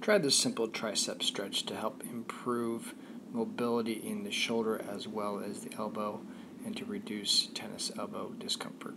Try this simple tricep stretch to help improve mobility in the shoulder as well as the elbow and to reduce tennis elbow discomfort.